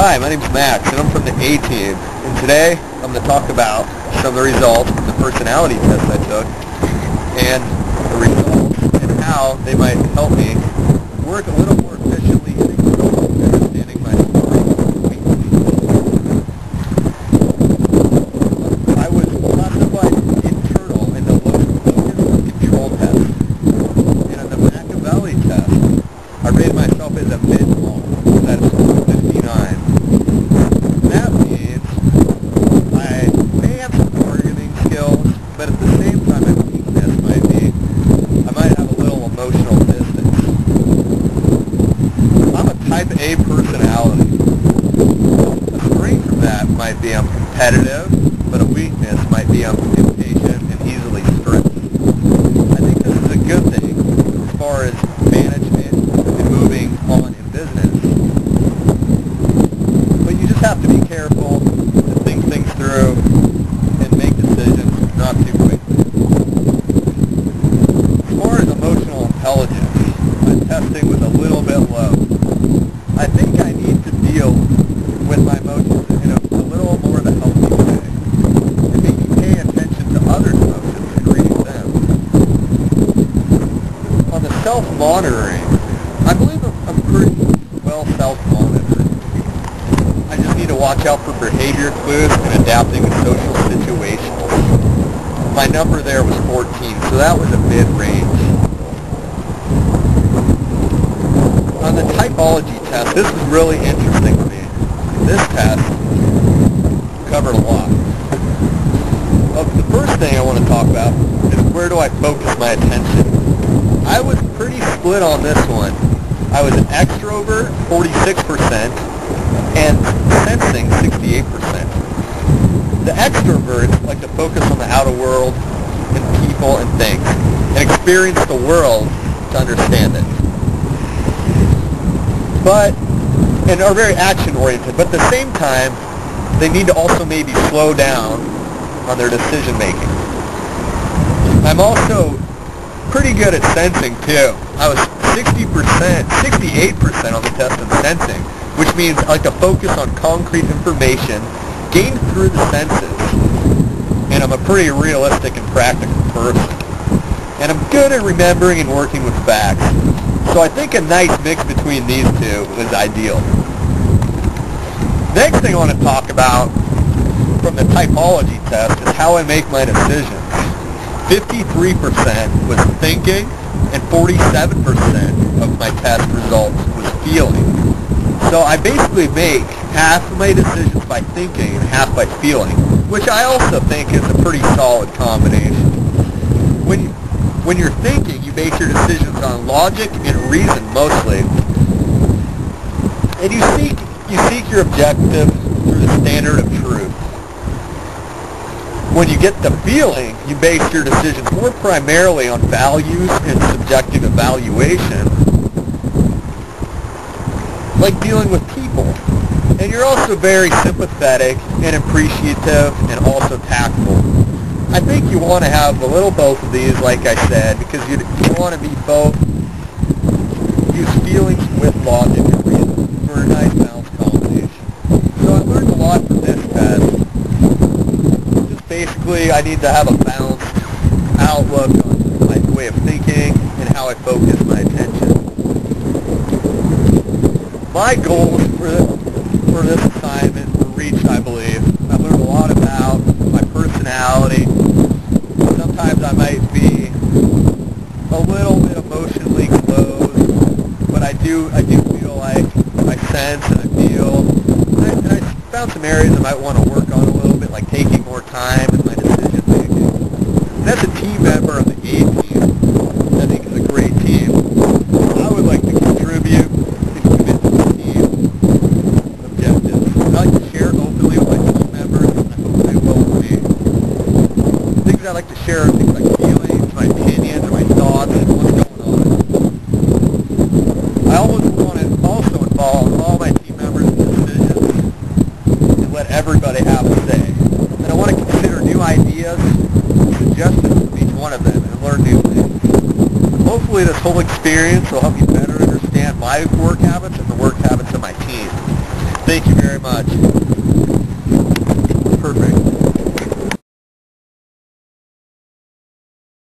Hi, my name's Max, and I'm from the A team. And today, I'm going to talk about some of the results of the personality test I took, and the results and how they might help me work a little more efficiently in understanding my I was classified internal in the locus of control test. And on the Machiavelli test, I rated myself as a mid-long. That's 59. That means I may have some targeting skills, but at the same time my weakness might be I might have a little emotional distance. A personality. A strength from that might be I'm competitive, but a weakness might be I'm impatient and easily stressed. I think this is a good thing as far as management and moving on in business. But you just have to be careful to think things through and make decisions not too quickly. As far as emotional intelligence, my testing was a little bit low. I think I need to deal with my emotions in a, a little more of a healthy way and maybe pay attention to others' emotions and reading them. On the self-monitoring, I believe I'm, pretty well self-monitored. I just need to watch out for behavior clues and adapting to social situations. My number there was 14, so that was a mid-range. On the typology test, this was really interesting to me. This test covered a lot. Uh, the first thing I want to talk about is where do I focus my attention? I was pretty split on this one. I was an extrovert, 46%, and sensing, 68%. The extroverts like to focus on the outer world and people and things, and experience the world to understand it. But, and are very action-oriented, but at the same time, they need to also maybe slow down on their decision making. I'm also pretty good at sensing too. I was 60%, 68% on the test of sensing, which means I like to focus on concrete information gained through the senses. And I'm a pretty realistic and practical person. And I'm good at remembering and working with facts. So I think a nice mix between these two is ideal. Next thing I want to talk about from the typology test is how I make my decisions. 53% was thinking and 47% of my test results was feeling. So I basically make half of my decisions by thinking and half by feeling, which I also think is a pretty solid combination. When, when you're thinking, you base your decisions on logic and reason mostly. And you seek, you seek your objective through the standard of truth. When you get the feeling, you base your decisions more primarily on values and subjective evaluation, like dealing with people. And you're also very sympathetic and appreciative and also tactful. I think you want to have a little both of these, like I said, because you, you want to be both, use feelings with logic and reason for a nice balanced combination. So I learned a lot from this test. Just basically, I need to have a balanced outlook on my way of thinking and how I focus my attention. My goals for, for this assignment were reached, I believe. I learned a lot about my personality. Sometimes I might be a little bit emotionally closed, but I do I do feel like I sense and I feel. And I, and I found some areas I might want to work on a little bit, like taking time in my decision making. And as a team member of the A team, I think is a great team. I would like to contribute and commit to the team objectives. I like to share openly with my team members, and I hope they will me. Things I like to share are things like feelings, my opinions, or my thoughts, and what's going on. I always want to also involve all my team members in decisions and let everybody have a say. And I want to consider new ideas, suggestions from each one of them, and learn new things. Hopefully this whole experience will help you better understand my work habits and the work habits of my team. Thank you very much.